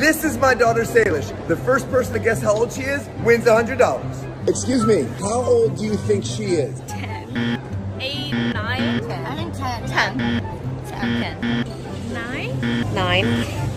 This is my daughter Salish. The first person to guess how old she is wins $100. Excuse me, how old do you think she is? 10, 8, 9, 10. I think 10. 10. 10. 9? 9.